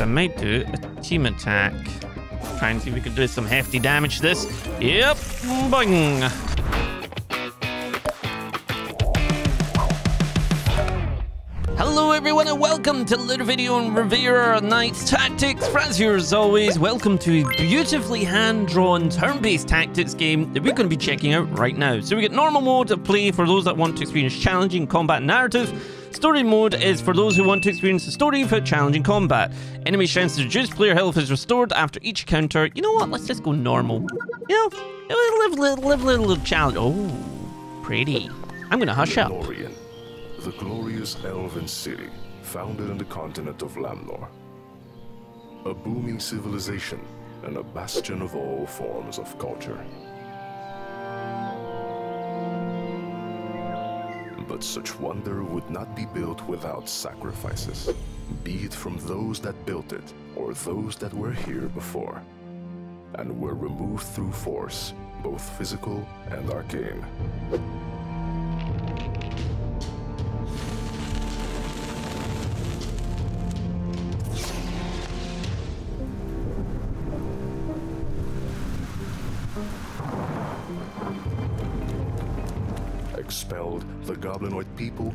I might do a team attack. Try and see if we can do some hefty damage to this. Yep, boing. Hello everyone and welcome to another video on Reverie Knights Tactics. Frazzz here as always. Welcome to a beautifully hand-drawn turn-based tactics game that we're going to be checking out right now. So we get normal mode of play for those that want to experience challenging combat narrative. Story mode is for those who want to experience the story without challenging combat. Enemy strength is reduced, player health is restored after each encounter. You know what? Let's just go normal. You know, live, live, live a little, little challenge. Oh, pretty. I'm going to hush up. The glorious elven city founded on the continent of Lamnor. A booming civilization and a bastion of all forms of culture. But such wonder would not be built without sacrifices, be it from those that built it or those that were here before, and were removed through force, both physical and arcane.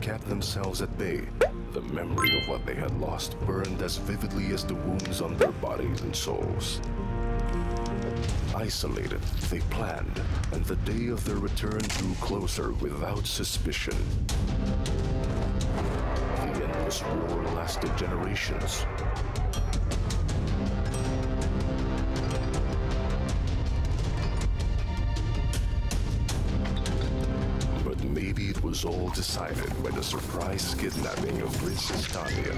Kept themselves at bay. The memory of what they had lost burned as vividly as the wounds on their bodies and souls. Isolated, they planned, and the day of their return drew closer without suspicion. The endless war lasted generations. Was all decided by the surprise kidnapping of Princess Tanya.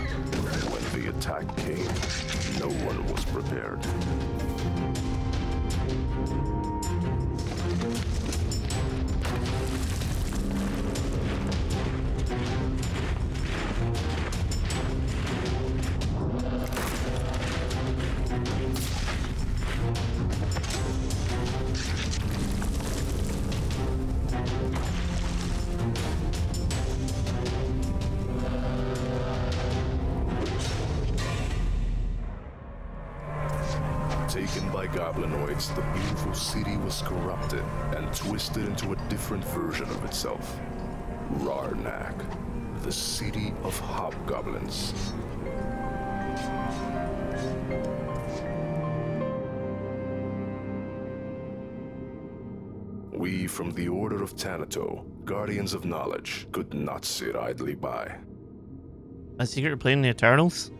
When the attack came, no one was prepared. Twisted into a different version of itself. Rarnaakk, the city of hobgoblins. We from the Order of Tanna-Toh, Guardians of Knowledge, could not sit idly by. A secret playing the Eternals?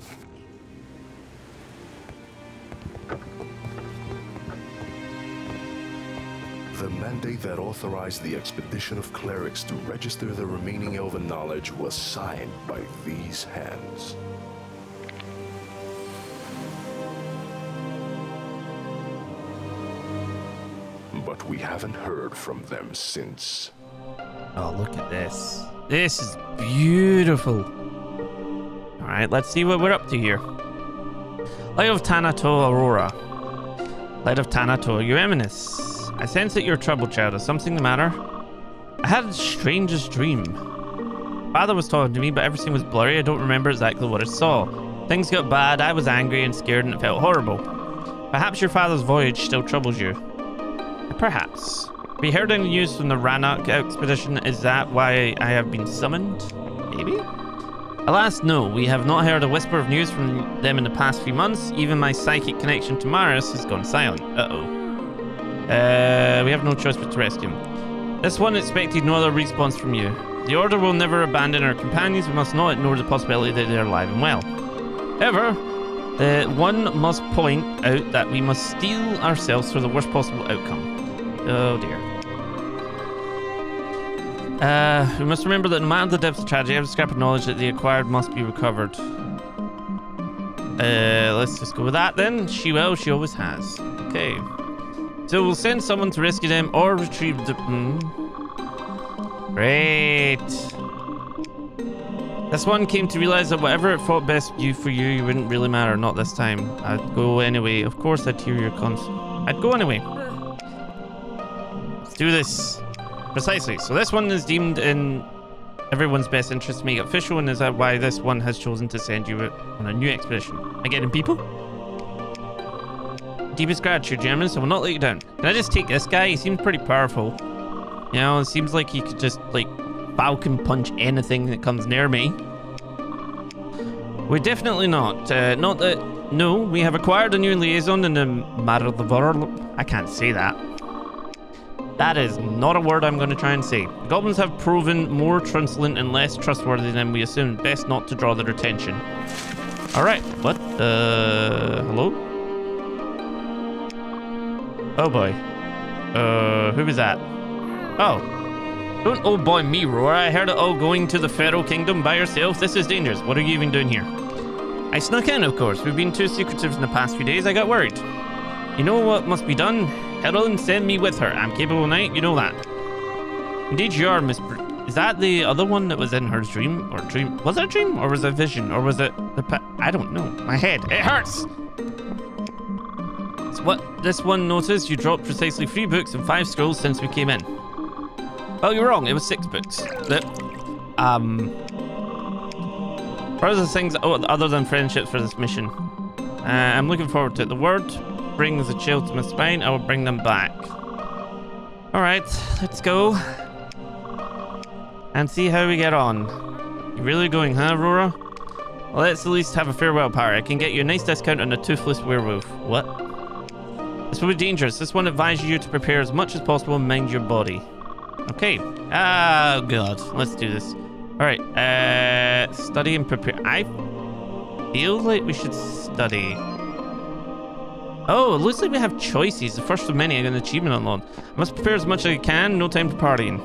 The mandate that authorized the expedition of clerics to register the remaining elven knowledge was signed by these hands. But we haven't heard from them since. Oh, look at this. This is beautiful. All right, let's see what we're up to here. Light of Tanna-Toh Aurora. Light of Tanna-Toh Eueminus. I sense that you're troubled, child. Is something the matter? I had the strangest dream. Father was talking to me, but everything was blurry. I don't remember exactly what I saw. Things got bad, I was angry and scared, and it felt horrible. Perhaps your father's voyage still troubles you. Perhaps. You heard any news from the Rannoch expedition? Is that why I have been summoned? Maybe? Alas, no. We have not heard a whisper of news from them in the past few months. Even my psychic connection to Maris has gone silent. Uh-oh. Uh, we have no choice but to rescue him. This one expected no other response from you. The Order will never abandon our companions. We must not ignore the possibility that they are alive and well. However, uh, one must point out that we must steel ourselves for the worst possible outcome. Oh dear. Uh, we must remember that no matter the depth of tragedy, every scrap of knowledge that they acquired must be recovered. Uh, let's just go with that then. She will, she always has. Okay. So we'll send someone to rescue them or retrieve the... Hmm. Great. This one came to realize that whatever it thought best you for you, you wouldn't really matter. Not this time. I'd go anyway. Of course I'd hear your cons... I'd go anyway. Let's do this. Precisely. So this one is deemed in everyone's best interest to make official, and is that why this one has chosen to send you on a new expedition? Again, people? Deepest gratitude, German, so we'll not let you down. Can I just take this guy? He seems pretty powerful. You know, it seems like he could just, like, falcon punch anything that comes near me. We're definitely not. Uh, not that... No, we have acquired a new liaison in the matter of the world. I can't say that. That is not a word I'm going to try and say. Goblins have proven more truculent and less trustworthy than we assumed. Best not to draw their attention. Alright, what? Uh, hello? Oh boy. Uh, who was that? Oh. Don't oh boy me, Roar. I heard it all going to the Pharaoh Kingdom by yourself. This is dangerous. What are you even doing here? I snuck in, of course. We've been too secretive in the past few days. I got worried. You know what must be done? Herald send me with her. I'm capable knight, you know that. Indeed you are, Miss... Br is that the other one that was in her dream? Or dream? Was it a dream? Or was it a vision? Or was it the I don't know. My head. It hurts! What this one noticed, you dropped precisely three books and five scrolls since we came in. Oh, you're wrong. It was six books. Um... What are the things other than friendships for this mission? Uh, I'm looking forward to it. The word brings a chill to my spine. I will bring them back. All right, let's go. And see how we get on. You really going, huh, Aurora? Well, let's at least have a farewell party. I can get you a nice discount on a toothless werewolf. What? This will be dangerous. This one advises you to prepare as much as possible and mind your body. Okay. Oh, God. Let's do this. All right. Uh, study and prepare. I feel like we should study. Oh, it looks like we have choices. The first of many. I got an achievement unlocked. I must prepare as much as I can. No time for partying.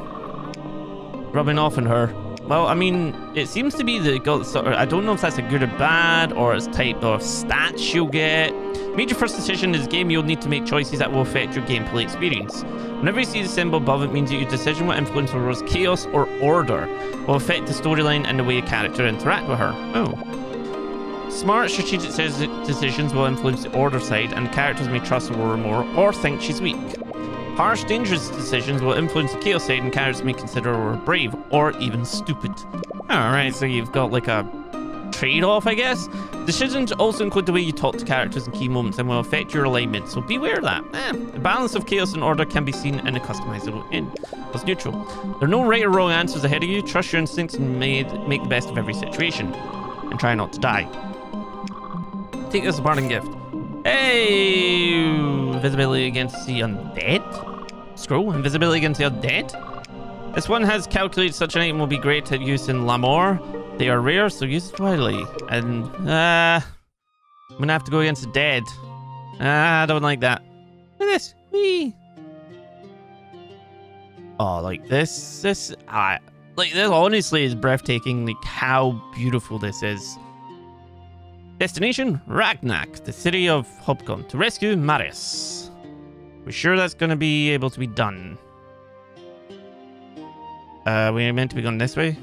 Rubbing off on her. Well, I mean, it seems to be the got sort of, I don't know if that's a good or bad, or it's type of stats you'll get. Made your first decision in this game, you'll need to make choices that will affect your gameplay experience. Whenever you see the symbol above, it means that your decision will influence Aurora's chaos or order, will affect the storyline and the way a character interact with her. Oh. Smart, strategic decisions will influence the order side, and characters may trust Aurora more or think she's weak. Harsh, dangerous decisions will influence the chaos side, and characters may consider Aurora brave or even stupid. Alright, so you've got like a trade-off, I guess. Decisions also include the way you talk to characters in key moments and will affect your alignment, so beware of that. Eh, the balance of chaos and order can be seen in a customizable in plus neutral. There are no right or wrong answers ahead of you. Trust your instincts and make the best of every situation. And try not to die. Take this as a parting gift. Hey! Invisibility against the undead? Scroll? Invisibility against the undead? This one has calculated such an item will be great at use in Lamnor. They are rare, so use it widely. And, uh... I'm gonna have to go against the dead. Uh, I don't like that. Look at this. Whee! Oh, like this, this, uh, like this honestly is breathtaking, like how beautiful this is. Destination, Rarnaakk, the city of Hobgon, to rescue Marius. We're sure that's going to be able to be done. Uh, we're meant to be going this way.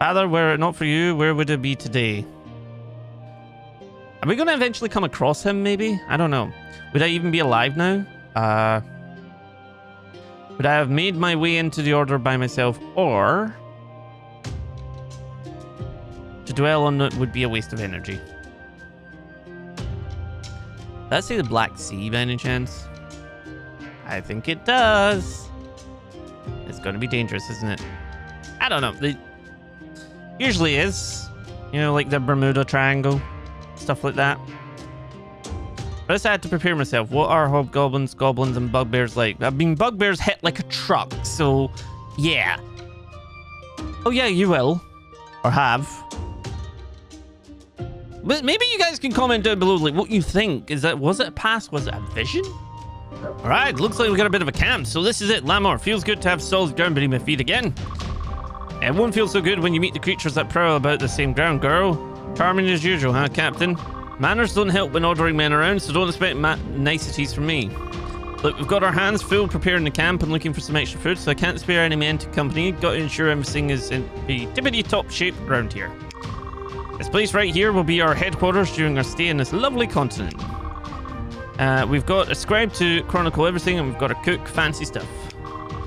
Father, were it not for you, where would it be today? Are we going to eventually come across him, maybe? I don't know. Would I even be alive now? Uh, would I have made my way into the Order by myself, or... Dwell on it would be a waste of energy. Does that say the Black Sea by any chance? I think it does. It's going to be dangerous, isn't it? I don't know. It usually is. You know, like the Bermuda Triangle. Stuff like that. But I just had to prepare myself. What are hobgoblins, goblins, and bugbears like? I mean, bugbears hit like a truck, so yeah. Oh yeah, you will. Or have. But maybe you guys can comment down below like what you think. Is that was it a pass? Was it a vision? All right, looks like we got a bit of a camp. So this is it, Lamnor. Feels good to have solid ground beneath my feet again. It won't feel so good when you meet the creatures that prowl about the same ground, girl. Charming as usual, huh, Captain? Manners don't help when ordering men around, so don't expect niceties from me. Look, we've got our hands full preparing the camp and looking for some extra food, so I can't spare any men to company. Got to ensure everything is in the tippity top shape around here. This place right here will be our headquarters during our stay in this lovely continent. Uh, we've got a scribe to chronicle everything, and we've got a cook, fancy stuff.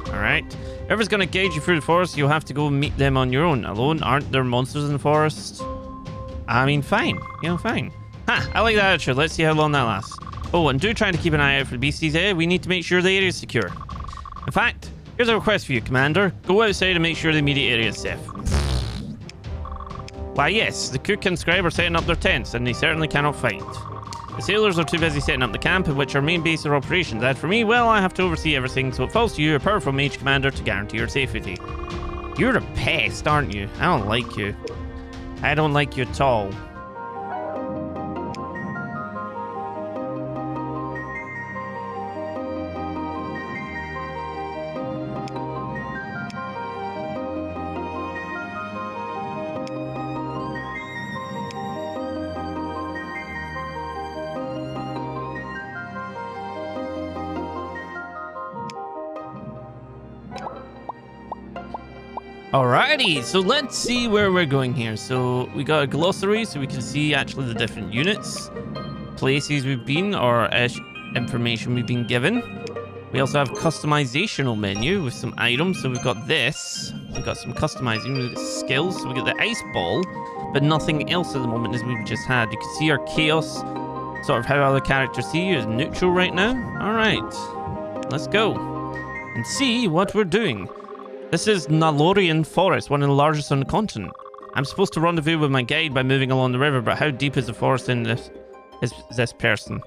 All right. Whoever's going to guide you through the forest, you'll have to go meet them on your own. Alone, aren't there monsters in the forest? I mean, fine. You know, fine. Ha! I like that attitude. Let's see how long that lasts. Oh, and do try to keep an eye out for the beasties, eh? We need to make sure the area is secure. In fact, here's a request for you, Commander. Go outside and make sure the immediate area is safe. Why, yes, the cook and scribe are setting up their tents, and they certainly cannot fight. The sailors are too busy setting up the camp, in which our main base of operations. As for me, well, I have to oversee everything, so it falls to you, a powerful mage commander, to guarantee your safety. You're a pest, aren't you? I don't like you. I don't like you at all. Alrighty, so let's see where we're going here. So we got a glossary so we can see actually the different units, places we've been, or information we've been given. We also have customizational menu with some items. So we've got this. We've got some customizing. We've got skills. So we got the ice ball, but nothing else at the moment as we've just had. You can see our chaos, sort of how other characters see you is neutral right now. All right, let's go and see what we're doing. This is Nalorian Forest, one of the largest on the continent. I'm supposed to rendezvous with my guide by moving along the river, but how deep is the forest in this is this person?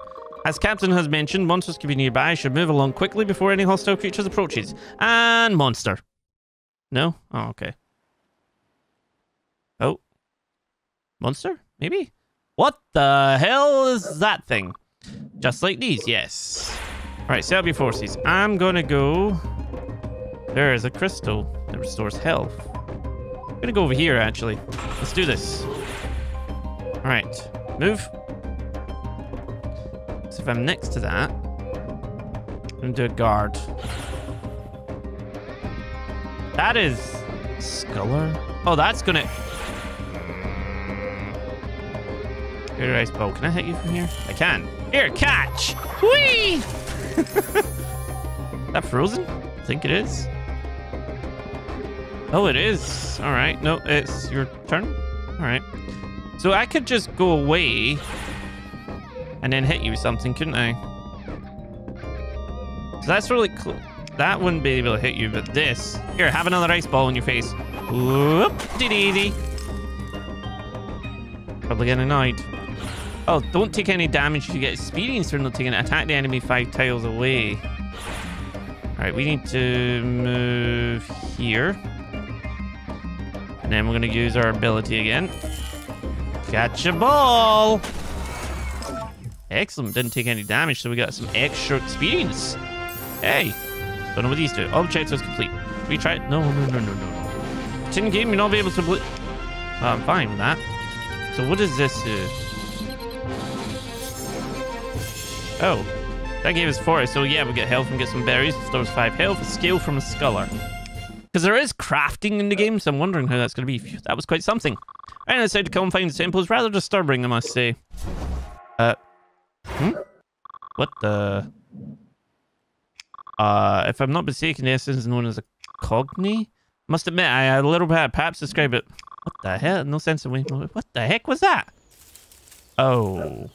As Captain has mentioned, monsters can be nearby. I should move along quickly before any hostile creatures approaches. And monster. No? Oh, okay. Oh. Monster? Maybe? What the hell is that thing? Just like these, yes. Alright, your forces. I'm gonna go there is a crystal that restores health. I'm gonna go over here, actually. Let's do this. All right, move. So if I'm next to that, I'm gonna do a guard. That is Sculler. Oh, that's gonna. Here, ice bow. Can I hit you from here? I can. Here, catch! Whee! that frozen? I think it is. Oh, it is. All right. No, it's your turn. All right. So I could just go away and then hit you with something, couldn't I? So that's really cool. That wouldn't be able to hit you, but this. Here, have another ice ball in your face. Whoop, dee dee. Probably getting annoyed. Oh, don't take any damage. You get experience for not taking it. Attack the enemy five tiles away. All right, we need to move here. And then we're going to use our ability again. Catch a ball! Excellent. Didn't take any damage, so we got some extra experience. Hey. Don't know what these do. Oh, All Objectives complete. We tried. No, no, no, no, no. Tin game, you're not be able to. Bl oh, I'm fine with that. So what does this do? Oh. That gave us. So yeah, we get health and get some berries. Stores five health. A skill from a scholar. Because there is crafting in the game, so I'm wondering how that's going to be. Phew, that was quite something. And I decided to come and find the temples. Rather disturbing, I must say. Uh, hmm? What the... Uh, if I'm not mistaken, this is known as a cogni. Must admit, I had a little bit perhaps describe it. What the hell? No sense of What the heck was that? Oh.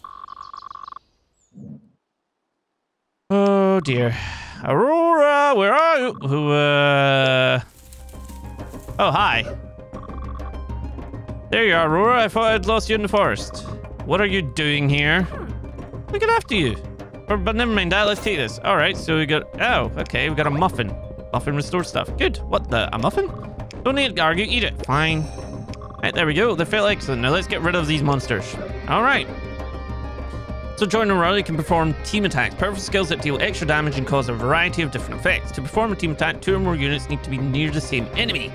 Oh dear. Aurora, where are you? Who, uh... Oh, hi. There you are, Aurora. I thought I'd lost you in the forest. What are you doing here? Hmm. Look after you. But, never mind that. Let's take this. All right, so we got... Oh, okay. We got a muffin. Muffin restore stuff. Good. What the... A muffin? Don't need to argue. Eat it. Fine. Right, there we go. They felt excellent. Now let's get rid of these monsters. All right. So join Aurora, can perform team attacks, powerful skills that deal extra damage and cause a variety of different effects. To perform a team attack, two or more units need to be near the same enemy.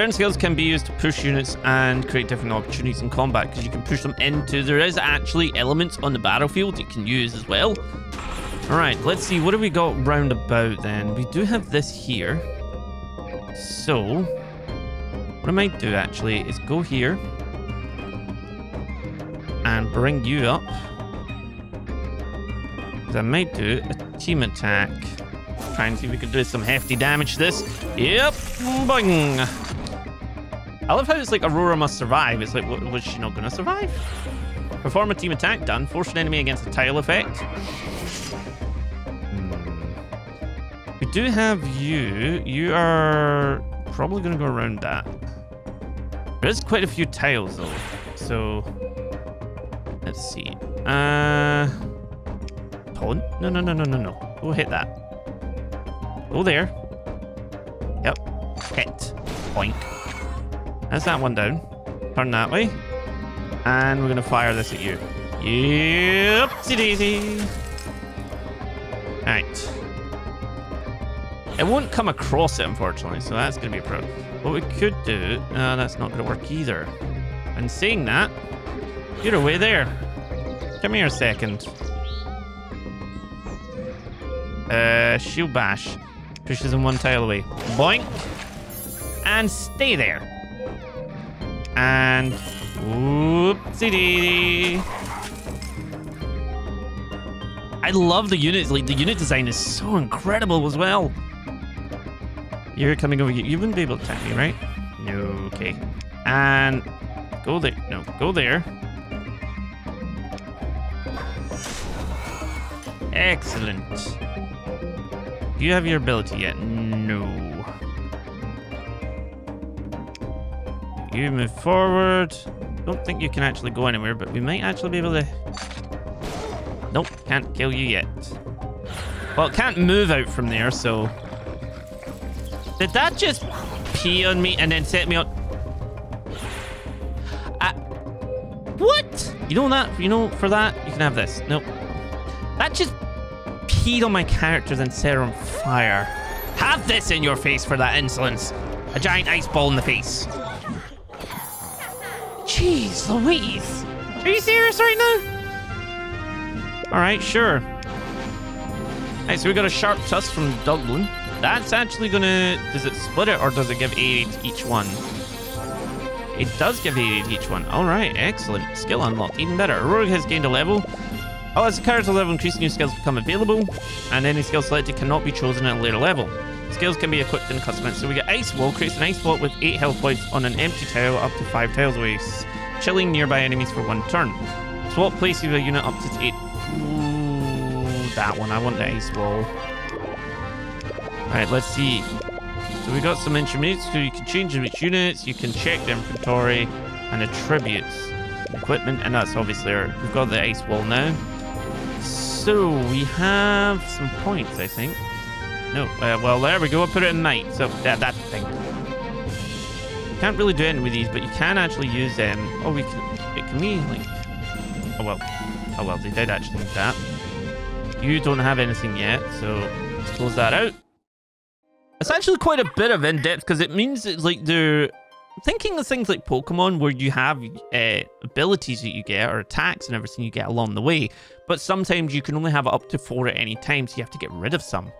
Certain skills can be used to push units and create different opportunities in combat because you can push them into. There is actually elements on the battlefield you can use as well. All right, let's see. What do we got round about then? We do have this here. So, what I might do actually is go here and bring you up. I might do a team attack. try and see if we can do some hefty damage to this. Yep, boing. I love how it's like Aurora must survive. It's like, was she not gonna survive? Perform a team attack, done. Force an enemy against a tile effect. Hmm. We do have you. You are probably gonna go around that. There's quite a few tiles though. So let's see. Uh taunt? No no no no no no. Go hit that. Go there. Yep. Hit. Point. That's that one down. Turn that way. And we're gonna fire this at you. Yep. daisy. Alright. It won't come across it, unfortunately, so that's going to be a problem. What we could do... Uh, that's not going to work either. And saying that, you're away there. Come here a second. Uh, shield bash. Pushes him one tile away. Boink. And stay there. And... Whoopsie dee. I love the units. Like, the unit design is so incredible as well. You're coming over here. You wouldn't be able to attack me, right? No, okay. And go there. No, go there. Excellent. Do you have your ability yet? You move forward. Don't think you can actually go anywhere, but we might actually be able to... Nope, can't kill you yet. Well, can't move out from there, so... Did that just pee on me and then set me on? Uh, what? You know that? You know, for that, you can have this. Nope. That just peed on my character and set her on fire. Have this in your face for that insolence. A giant ice ball in the face. Jeez Louise. Are you serious right now? All right, sure. All right, so we got a sharp tusk from Dublin. That's actually gonna... Does it split it or does it give 80 to each one? It does give 80 to each one. Alright, excellent. Skill unlocked. Even better. Aurora has gained a level. Oh, as the character level increases, new skills become available. And any skill selected cannot be chosen at a later level. Skills can be equipped in customized. So we get Ice Wall. Creates an ice wall with 8 health points on an empty tile up to 5 tiles away. Chilling nearby enemies for one turn. Swap place of a unit up to 8. Ooh, that one. I want the Ice Wall. Alright, let's see. So we got some intermediates, so you can change which units, you can check the inventory and attributes. Equipment, and that's obviously our, we've got the ice wall now. So we have some points, I think. No, uh, well, there we go. I put it in night. So yeah, that thing. You can't really do anything with these, but you can actually use them. Oh, we can. It can be like. Oh well. Oh well, they did actually that. You don't have anything yet, so let's close that out. It's actually quite a bit of in-depth because it means it's like they're thinking of things like Pokemon where you have uh, abilities that you get or attacks and everything you get along the way, but sometimes you can only have up to four at any time, so you have to get rid of some.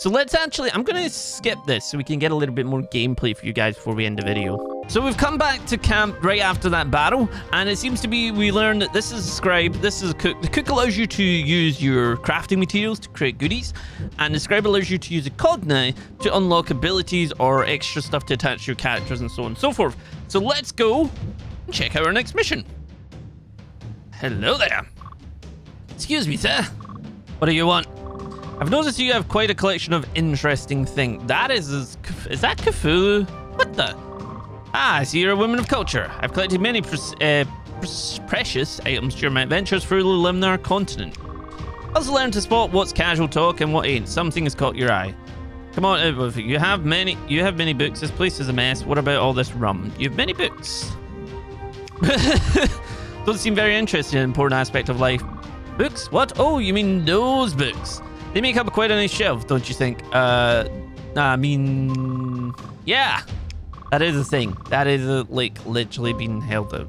So let's actually, I'm going to skip this so we can get a little bit more gameplay for you guys before we end the video. So we've come back to camp right after that battle, and it seems to be we learned that this is a scribe, this is a cook. The cook allows you to use your crafting materials to create goodies, and the scribe allows you to use a cogni to unlock abilities or extra stuff to attach to your characters and so on and so forth. So let's go and check out our next mission. Hello there. Excuse me, sir. What do you want? I've noticed you have quite a collection of interesting things. That is, is, that Cthulhu? What the? Ah, I see you're a woman of culture. I've collected many uh, precious items during my adventures through the Lamnor continent. I also learned to spot what's casual talk and what ain't. Something has caught your eye. Come on, you have many. You have many books. This place is a mess. What about all this rum? You have many books. Don't seem very interested in an important aspect of life. Books? What? Oh, you mean those books? They make up quite a nice shelf, don't you think? Uh, I mean, yeah, that is a thing. That is a, like literally being held up.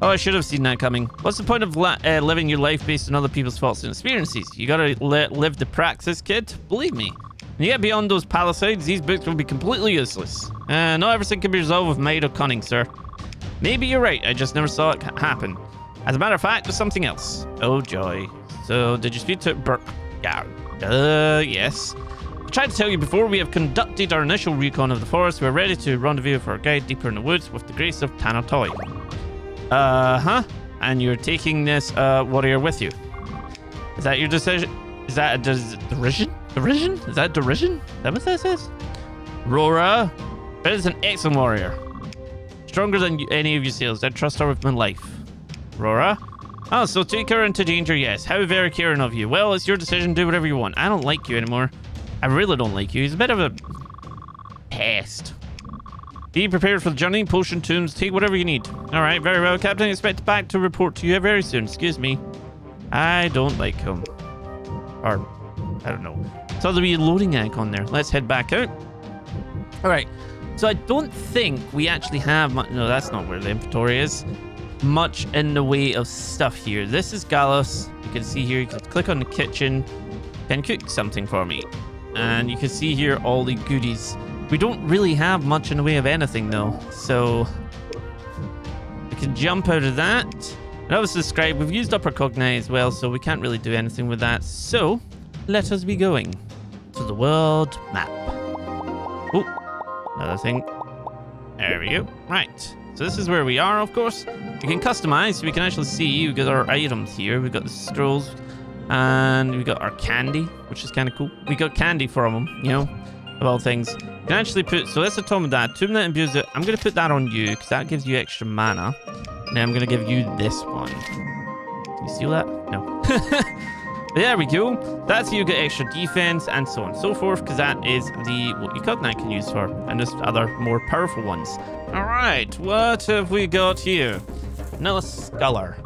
oh, I should have seen that coming. What's the point of uh, living your life based on other people's faults and experiences? You gotta live the praxis, kid. Believe me. When you get beyond those palisades, these books will be completely useless. Uh, not everything can be resolved with might or cunning, sir. Maybe you're right. I just never saw it happen. As a matter of fact, there's something else. Oh, joy. So, did you speak to Burke? Yeah. Uh, yes. I tried to tell you before we have conducted our initial recon of the forest. We're ready to rendezvous for our guide deeper in the woods with the grace of Tanna-Toh. Uh huh. And you're taking this uh, warrior with you. Is that your decision? Is that a des- derision? Derision? Is that derision? Is that what this is? Rora, that is an excellent warrior. Stronger than any of your seals. I trust her with my life. Rora? Oh, so take her into danger, yes. How very caring of you. Well, it's your decision. Do whatever you want. I don't like you anymore. I really don't like you. He's a bit of a pest. Be prepared for the journey. Potion, tombs, take whatever you need. All right, very well, Captain. Expect back to report to you very soon. Excuse me. I don't like him. Or, I don't know. So there'll be a loading icon there. Let's head back out. All right. So I don't think we actually have. No, that's not where the inventory is. Much in the way of stuff here. This is Galos. You can see here. You can click on the kitchen. Can cook something for me, and you can see here all the goodies. We don't really have much in the way of anything though. So we can jump out of that. And obviously, scribe. We've used up our as well, so we can't really do anything with that. So let us be going to the world map. Oh, another thing. There we go. Right. So this is where we are, of course. You can customize, we can actually see. We've got our items here. We've got the scrolls, and we got our candy, which is kind of cool. We got candy from them, you know, of all things. You can actually put. So that's a tomb of that. Imbues it. I'm gonna put that on you because that gives you extra mana. And I'm gonna give you this one. You steal that? No. There we go. That's how you get extra defense and so on and so forth, because that is the what your cognite can use for, and just other more powerful ones. All right, what have we got here? Another sculler.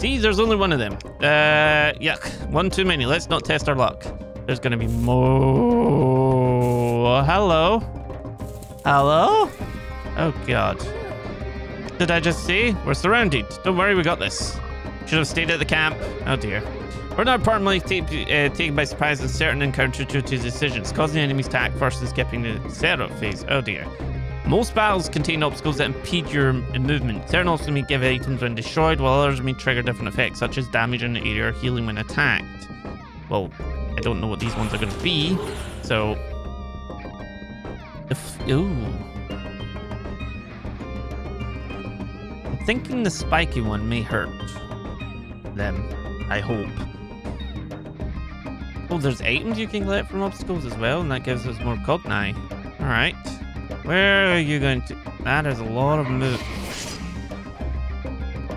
See, there's only one of them. Uh, yuck, one too many. Let's not test our luck. There's gonna be more. Hello, hello. Oh God. Did I just see? We're surrounded. Don't worry, we got this. Should have stayed at the camp. Oh dear. We're not permanently take, uh, taken by surprise in certain and counterintuitive decisions, causing enemies to act first and skipping the setup phase. Oh dear. Most battles contain obstacles that impede your movement. Certain obstacles may give items when destroyed, while others may trigger different effects, such as damage in the area or healing when attacked. Well, I don't know what these ones are going to be, so... If, ooh. I'm thinking the spiky one may hurt them. I hope. Oh, there's items you can collect from obstacles as well, and that gives us more cognite. Alright. Where are you going to... That is a lot of move.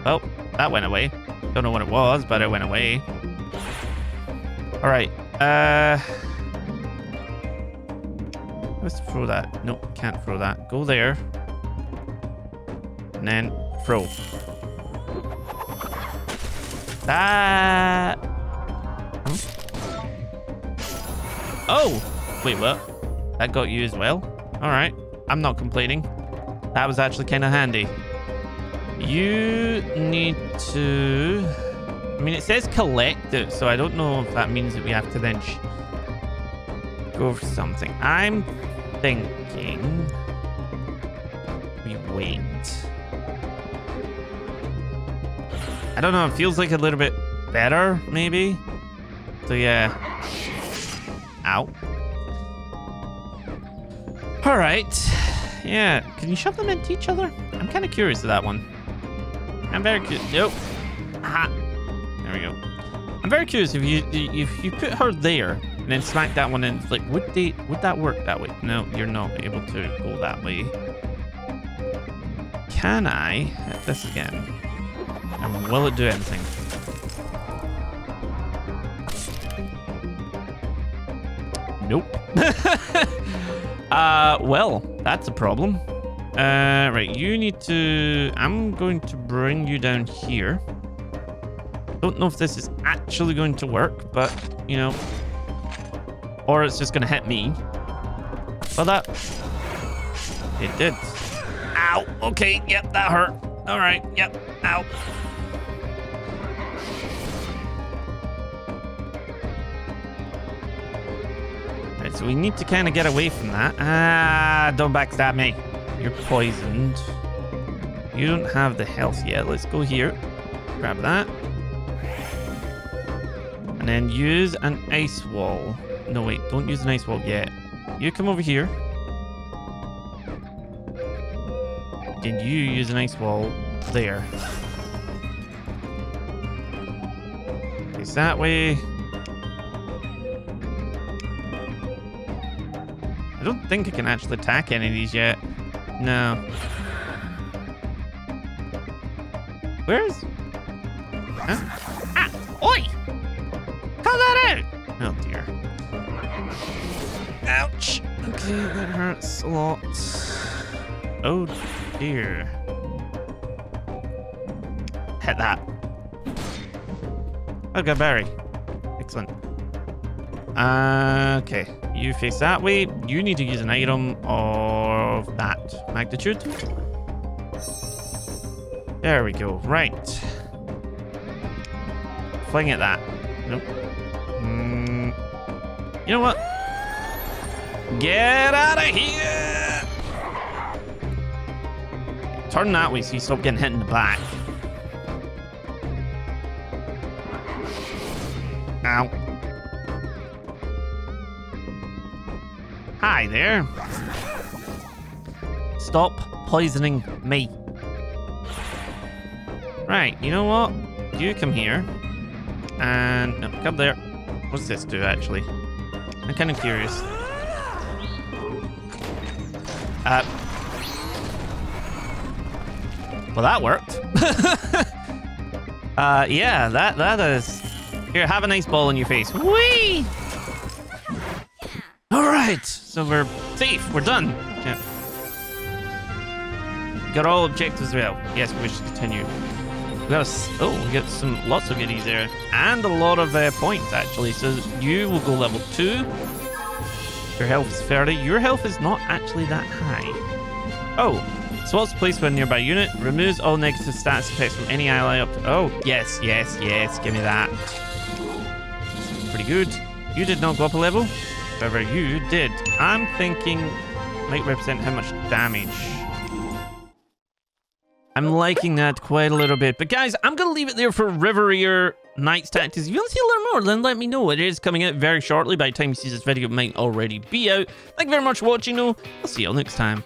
Oh, that went away. Don't know what it was, but it went away. Alright. Uh... Let's throw that. Nope, can't throw that. Go there. And then throw. That... Oh! Wait, what? That got you as well? Alright. I'm not complaining. That was actually kind of handy. You need to... I mean, it says collect it, so I don't know if that means that we have to then go for something. I'm thinking... We wait. I don't know, it feels like a little bit better, maybe? So yeah. Ow. All right. Yeah. Can you shove them into each other? I'm kind of curious of that one. I'm very curious. Nope. Aha. There we go. I'm very curious if you if you put her there and then smack that one in, like would they would that work that way? No, you're not able to go that way. Can I this again? And will it do anything? Nope. uh, well, that's a problem. Uh, right, you need to... I'm going to bring you down here. Don't know if this is actually going to work, but, you know... Or it's just going to hit me. Well, that... It did. Ow! Okay, yep, that hurt. All right, yep, ow. We need to kind of get away from that. Ah, don't backstab me. You're poisoned. You don't have the health yet. Let's go here. Grab that. And then use an ice wall. No, wait, don't use an ice wall yet. You come over here. Then you use an ice wall there. It's that way. Think I can actually attack any of these yet. No. Where's... Huh? Ah! Oi! Call that out! Oh dear. Ouch! Okay, that hurts a lot. Oh dear. Hit that. Got Barry. Excellent. Uh, okay, you face that way. You need to use an item of that magnitude. There we go. Right. Fling at that. Nope. Mm. You know what? Get out of here! Turn that way so you stop getting hit in the back. Ow. Hi there. Stop poisoning me. Right, you know what? You come here. And no, come there. What's this do actually? I'm kind of curious. Uh, well, that worked. uh, yeah, that that is. Here, have a nice ball in your face. Whee! So we're safe. We're done. Yeah. Got all objectives well. Yes, we should continue. We got a, oh, we got some lots of goodies there, and a lot of uh, points actually. So you will go level two. Your health is 30. Your health is not actually that high. Oh, swaps place with a nearby unit. Removes all negative stats effects from any ally up to... Oh, yes, yes, yes. Give me that. Pretty good. You did not go up a level. However, you did. I'm thinking might represent how much damage. I'm liking that quite a little bit. But guys, I'm going to leave it there for Reverie Knights Tactics. If you want to see a little more, then let me know. It is coming out very shortly. By the time you see this video, it might already be out. Thank you very much for watching, though. I'll see you all next time.